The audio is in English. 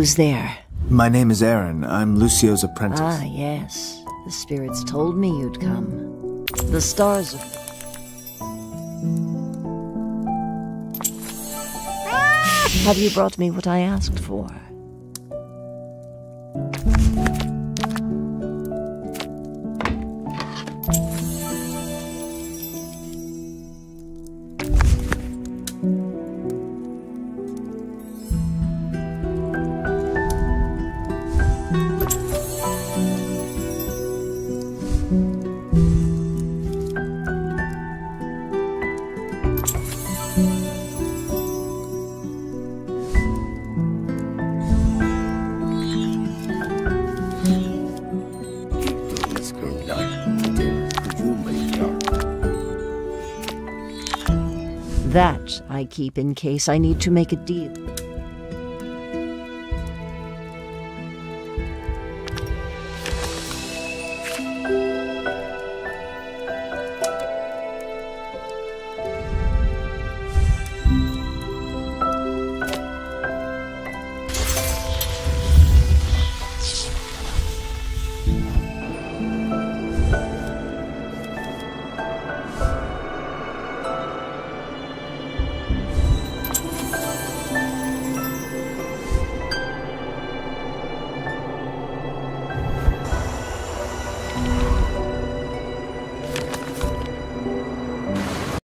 Who's there? My name is Aaron. I'm Lucio's apprentice. Ah, yes. The spirits told me you'd come. The stars are... Have you brought me what I asked for? That I keep in case I need to make a deal.